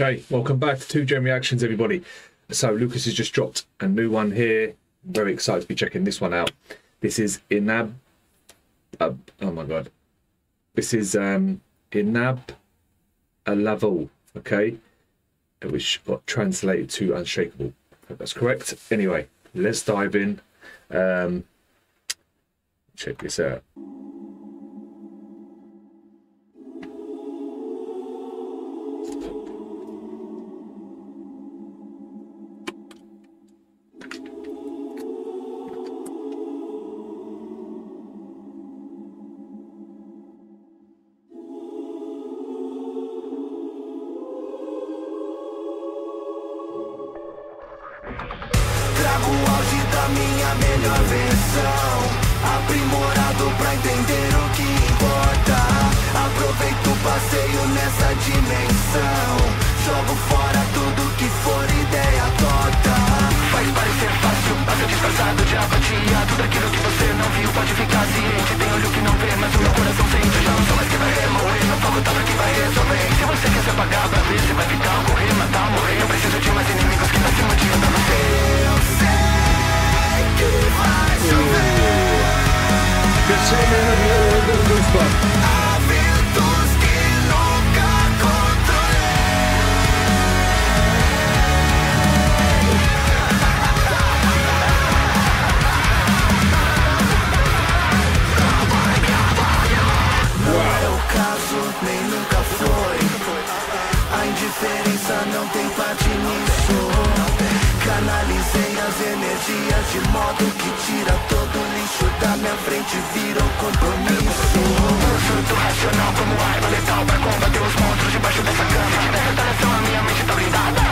Okay, welcome back to Two Gen Reactions, everybody. So Lucas has just dropped a new one here. Very excited to be checking this one out. This is Inab. Uh, oh my god. This is um, Inab Alavel, okay? Which got translated to Unshakable. That's correct. Anyway, let's dive in. Um, check this out. Minha melhor versão. Aprimorado pra entender o que importa. Aproveito o passeio nessa dimensão. Jogo fora tudo que for ideia torta. Faz parecer fácil, mas eu disfarçado de apatia. Tudo aquilo que você não viu pode ficar ciente. Tem olho que não energias de modo que tira todo o lixo da minha frente vira um compromisso. Surto racional como arma letal pra combater os monstros debaixo dessa cama. Nessa teleção a minha mente tá blindada.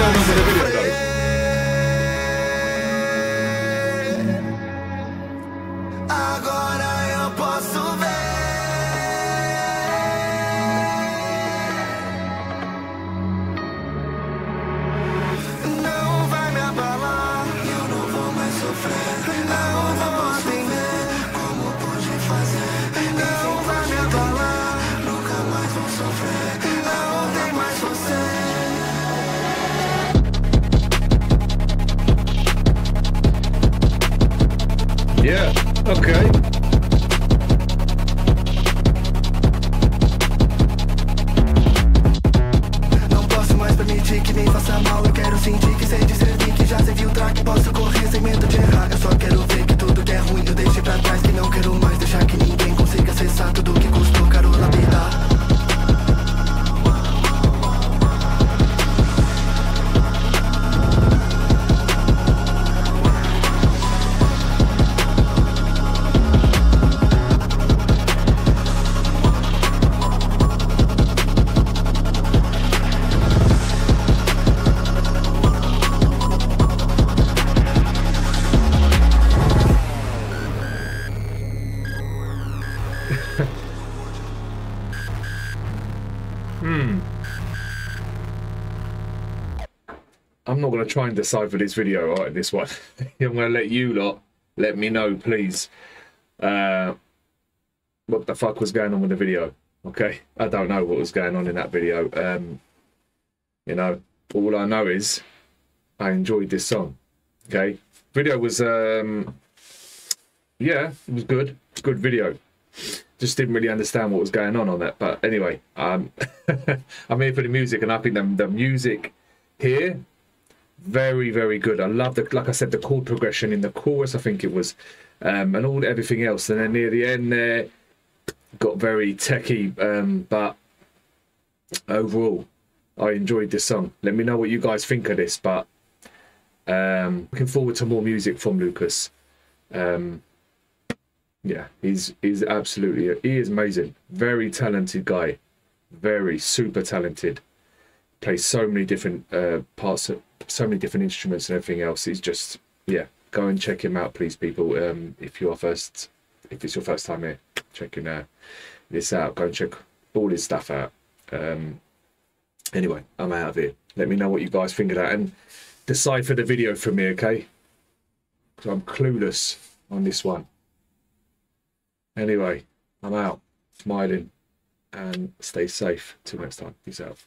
The video though. Yeah, okay. I'm not going to try and decipher this video, right, this one. I'm going to let you lot let me know, please, uh, what the fuck was going on with the video. Okay, I don't know what was going on in that video. Um, you know, all I know is I enjoyed this song. Okay, video was, um, yeah, it was good. Good video. Just didn't really understand what was going on on that. But anyway, um, I'm here for the music, and I think the, the music here very very good i love the like i said the chord progression in the chorus i think it was um and all everything else and then near the end there got very techie. um but overall i enjoyed this song let me know what you guys think of this but um looking forward to more music from lucas um yeah, he's he's absolutely he is amazing. Very talented guy, very super talented. Plays so many different uh, parts, of, so many different instruments and everything else. He's just yeah. Go and check him out, please, people. Um, if you are first, if it's your first time here, checking uh, this out. Go and check all his stuff out. Um, anyway, I'm out of here. Let me know what you guys think of that and decipher the video for me, okay? Because I'm clueless on this one. Anyway, I'm out, smiling, and stay safe. Till next time. Peace out.